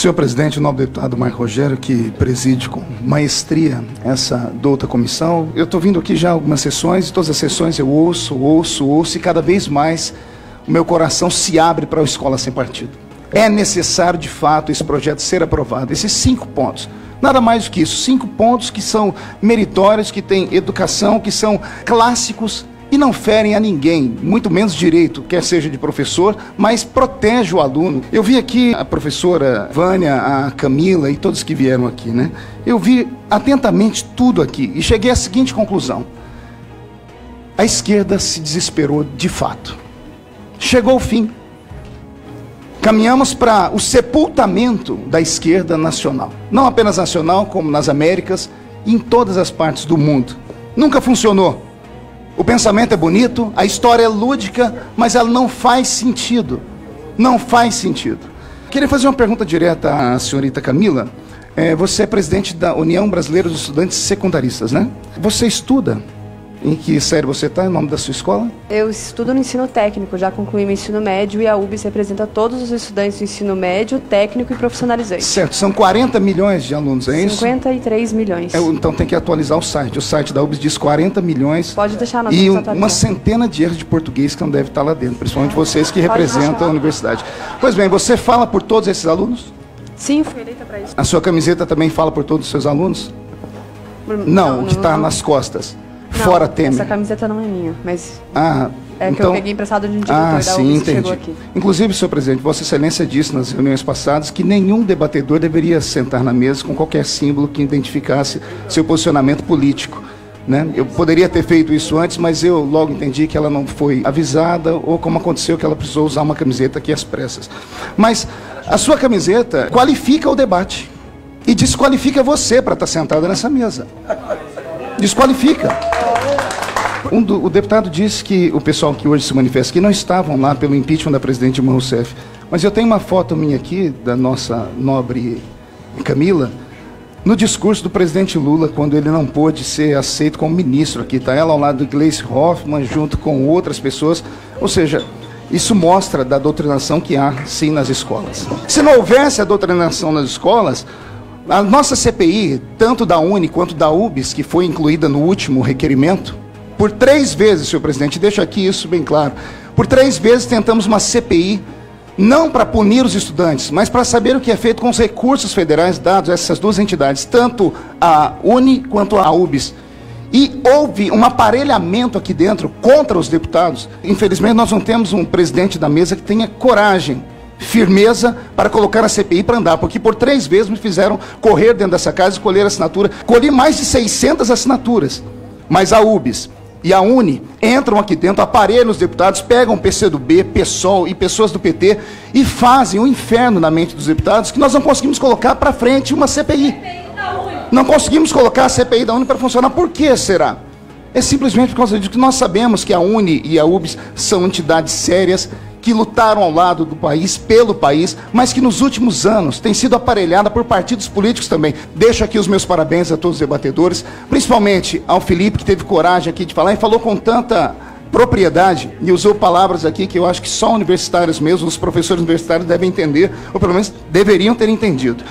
Senhor presidente, o nobre deputado Marco Rogério, que preside com maestria essa douta comissão, eu estou vindo aqui já algumas sessões, e todas as sessões eu ouço, ouço, ouço, e cada vez mais o meu coração se abre para a escola sem partido. É necessário, de fato, esse projeto ser aprovado. Esses cinco pontos. Nada mais do que isso. Cinco pontos que são meritórios, que têm educação, que são clássicos e não ferem a ninguém, muito menos direito, quer seja de professor, mas protege o aluno. Eu vi aqui a professora Vânia, a Camila e todos que vieram aqui, né? Eu vi atentamente tudo aqui e cheguei à seguinte conclusão: a esquerda se desesperou de fato. Chegou o fim. Caminhamos para o sepultamento da esquerda nacional. Não apenas nacional, como nas Américas e em todas as partes do mundo. Nunca funcionou. O pensamento é bonito, a história é lúdica, mas ela não faz sentido. Não faz sentido. Queria fazer uma pergunta direta à senhorita Camila. É, você é presidente da União Brasileira dos Estudantes Secundaristas, né? Você estuda em que série você está? Em nome da sua escola? Eu estudo no ensino técnico, já concluí meu ensino médio e a UBS representa todos os estudantes do ensino médio, técnico e profissionalizante. Certo, são 40 milhões de alunos, é isso? 53 milhões. É, então tem que atualizar o site. O site da UBS diz 40 milhões. Pode deixar na E uma centena de erros de português que não deve estar lá dentro, principalmente vocês que representam deixar. a universidade. Pois bem, você fala por todos esses alunos? Sim, fui eleita para isso. A sua camiseta também fala por todos os seus alunos? Não, não o que está nas costas. Não, fora Temer. Essa camiseta não é minha, mas. Ah, é então... que eu então- peguei emprestado de um diretor ah, da sim, entendi. chegou aqui. Inclusive, senhor presidente, Vossa Excelência disse nas reuniões passadas que nenhum debatedor deveria sentar na mesa com qualquer símbolo que identificasse seu posicionamento político. Né? Eu poderia ter feito isso antes, mas eu logo entendi que ela não foi avisada ou como aconteceu que ela precisou usar uma camiseta aqui às pressas. Mas a sua camiseta qualifica o debate e desqualifica você para estar sentada nessa mesa. Desqualifica. Um do, o deputado disse que o pessoal que hoje se manifesta aqui não estavam lá pelo impeachment da presidente Dilma Rousseff. Mas eu tenho uma foto minha aqui, da nossa nobre Camila, no discurso do presidente Lula, quando ele não pôde ser aceito como ministro aqui. Está ela ao lado do Gleice Hoffmann, junto com outras pessoas. Ou seja, isso mostra da doutrinação que há, sim, nas escolas. Se não houvesse a doutrinação nas escolas, a nossa CPI, tanto da Uni quanto da UBS, que foi incluída no último requerimento, por três vezes, senhor presidente, deixo aqui isso bem claro. Por três vezes tentamos uma CPI, não para punir os estudantes, mas para saber o que é feito com os recursos federais dados a essas duas entidades, tanto a Uni quanto a UBS. E houve um aparelhamento aqui dentro contra os deputados. Infelizmente, nós não temos um presidente da mesa que tenha coragem, firmeza para colocar a CPI para andar, porque por três vezes me fizeram correr dentro dessa casa e colher assinatura. Colhi mais de 600 assinaturas. Mas a UBS, e a UNE entram aqui dentro, aparelham os deputados, pegam PCdoB, PSOL e pessoas do PT e fazem um inferno na mente dos deputados que nós não conseguimos colocar para frente uma CPI. Não conseguimos colocar a CPI da UNE para funcionar. Por que será? É simplesmente por causa disso que nós sabemos que a UNE e a UBS são entidades sérias que lutaram ao lado do país, pelo país, mas que nos últimos anos tem sido aparelhada por partidos políticos também. Deixo aqui os meus parabéns a todos os debatedores, principalmente ao Felipe, que teve coragem aqui de falar e falou com tanta propriedade e usou palavras aqui que eu acho que só universitários mesmo, os professores universitários devem entender, ou pelo menos deveriam ter entendido.